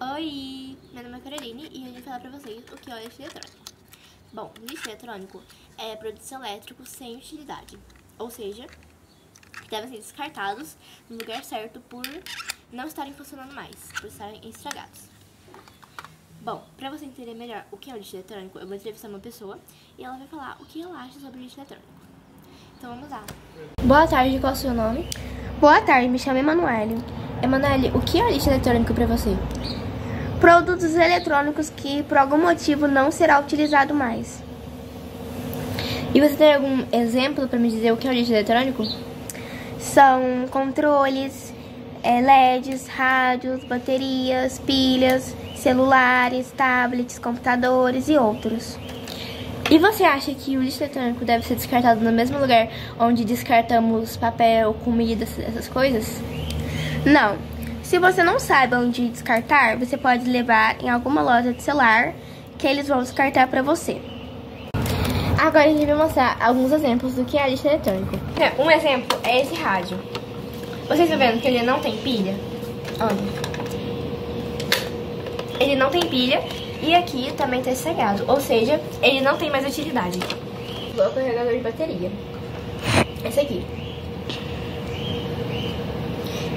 Oi, meu nome é Caroline e eu vim falar pra vocês o que é o lixo eletrônico. Bom, lixo eletrônico é produtos elétricos sem utilidade, ou seja, que devem ser descartados no lugar certo por não estarem funcionando mais, por estarem estragados. Bom, pra você entender melhor o que é o lixo eletrônico, eu vou entrevistar uma pessoa e ela vai falar o que ela acha sobre o lixo eletrônico. Então vamos lá. Boa tarde, qual é o seu nome? Boa tarde, me chamo Emanuele. Emanuele, o que é o lixo eletrônico para você? Produtos eletrônicos que por algum motivo não será utilizado mais. E você tem algum exemplo para me dizer o que é o lixo eletrônico? São controles, é, LEDs, rádios, baterias, pilhas, celulares, tablets, computadores e outros. E você acha que o lixo eletrônico deve ser descartado no mesmo lugar onde descartamos papel, comida, essas coisas? Não. Se você não sabe onde descartar, você pode levar em alguma loja de celular que eles vão descartar para você. Agora a gente vai mostrar alguns exemplos do que é lixo eletrônico. Um exemplo é esse rádio. Vocês estão vendo que ele não tem pilha? Olha. Ele não tem pilha e aqui também está estragado, ou seja, ele não tem mais utilidade. O carregador de bateria. Esse aqui.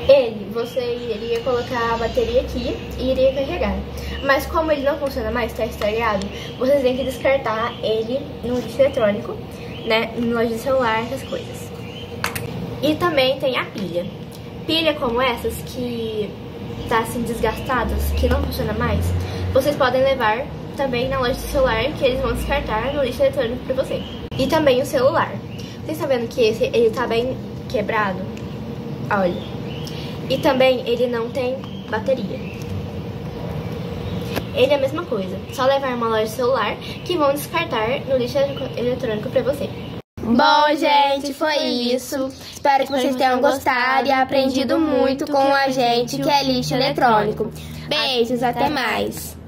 Ele, você iria colocar a bateria aqui e iria carregar. Mas como ele não funciona mais, está estragado, vocês têm que descartar ele no lixo eletrônico, né? No loja de celular, essas coisas. E também tem a pilha. Pilha como essas que tá assim desgastadas, que não funciona mais, vocês podem levar também na loja de celular que eles vão descartar no lixo eletrônico para você. E também o celular. Vocês estão vendo que esse ele tá bem quebrado? Olha. E também ele não tem bateria. Ele é a mesma coisa, só levar uma loja de celular que vão descartar no lixo eletrônico para você. Bom, gente, foi isso. Espero que vocês tenham gostado e aprendido muito com a gente que é lixo eletrônico. Beijos, até mais.